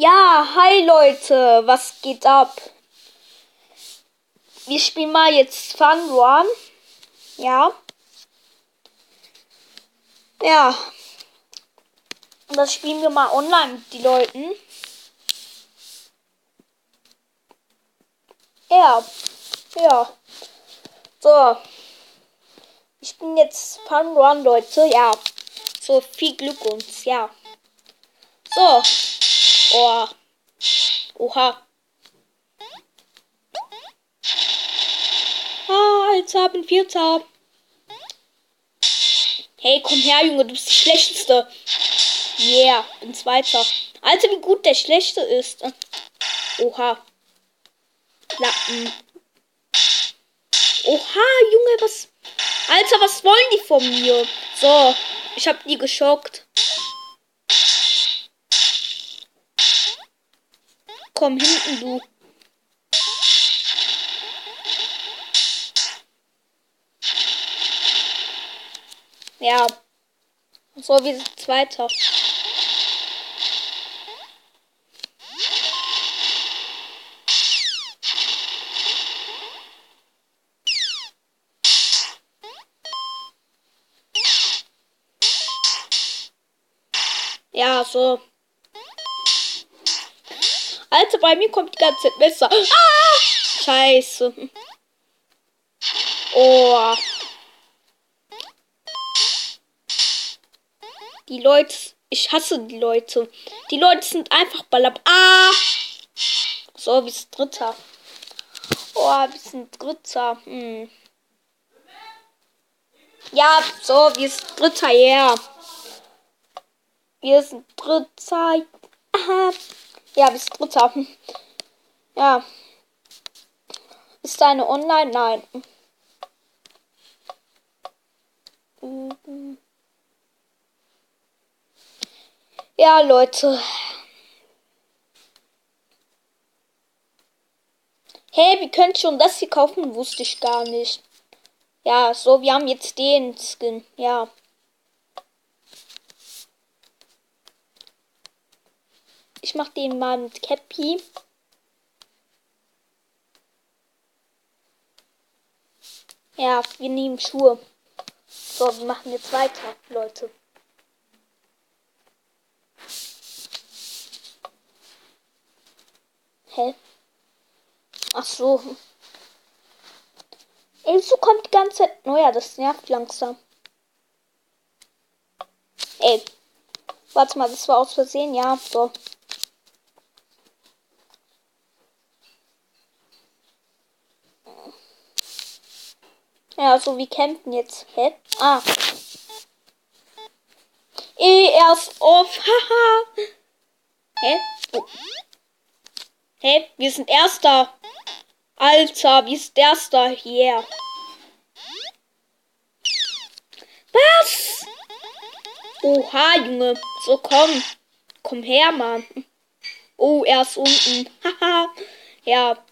Ja, hi Leute, was geht ab? Wir spielen mal jetzt Fun Run. Ja. Ja. Und das spielen wir mal online mit den Leuten. Ja. Ja. So. Ich bin jetzt Fun Run, Leute. Ja. So, viel Glück uns. Ja. So. Oh. Oha. Ah, Alter, bin Vierter. Hey, komm her, Junge, du bist der Schlechteste. Yeah, bin Zweiter. Alter, wie gut der Schlechte ist. Oha. Lappen. Oha, Junge, was... Alter, was wollen die von mir? So, ich hab die geschockt. Komm hinten, du. Ja. So, wir sind Zweiter. Ja, so. Alter, bei mir kommt die ganze Zeit besser. Ah! Scheiße. Oh. Die Leute, ich hasse die Leute. Die Leute sind einfach ballab. Ah! So, wir sind Dritter. Oh, wir sind Dritter. Hm. Ja, so, wir sind Dritter, ja. Yeah. Wir sind Dritter. Aha. Ja, bis Dritter. Ja. Ist deine online? Nein. Ja, Leute. Hey, wie könnt schon das hier kaufen? Wusste ich gar nicht. Ja, so, wir haben jetzt den Skin. Ja. Ich mach den mal mit Cappy. Ja, wir nehmen Schuhe. So, wir machen jetzt weiter, Leute. Hä? Ach so. Ey, so kommt die ganze Zeit. Naja, oh das nervt langsam. Ey. Warte mal, das war aus Versehen. Ja, so. Ja, so wie campen jetzt. Hä? Ah. Eh, erst auf. Haha. Hä? Oh. Hä? Wir sind Erster. Alter, wir sind Erster. Yeah. Was? Oha, Junge. So, komm. Komm her, Mann. Oh, er ist unten. Haha. ja.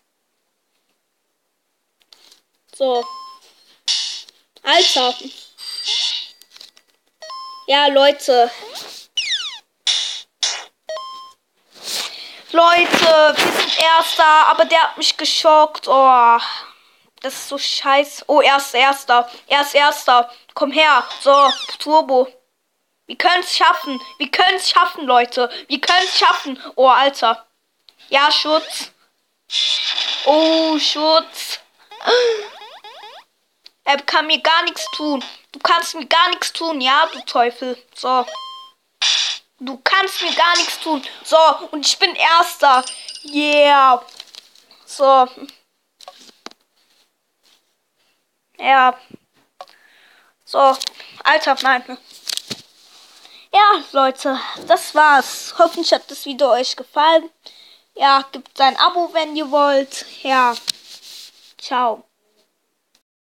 So. Alter. Ja, Leute. Leute, wir sind Erster, aber der hat mich geschockt. Oh, das ist so scheiße. Oh, er ist Erster. Er ist Erster. Komm her. So, Turbo. Wir können es schaffen. Wir können es schaffen, Leute. Wir können es schaffen. Oh, Alter. Ja, Schutz. Oh, Schutz. Er kann mir gar nichts tun. Du kannst mir gar nichts tun, ja, du Teufel. So. Du kannst mir gar nichts tun. So, und ich bin Erster. Yeah. So. Ja. So. Alter, nein. Ja, Leute, das war's. Hoffentlich hat das Video euch gefallen. Ja, gebt ein Abo, wenn ihr wollt. Ja. Ciao.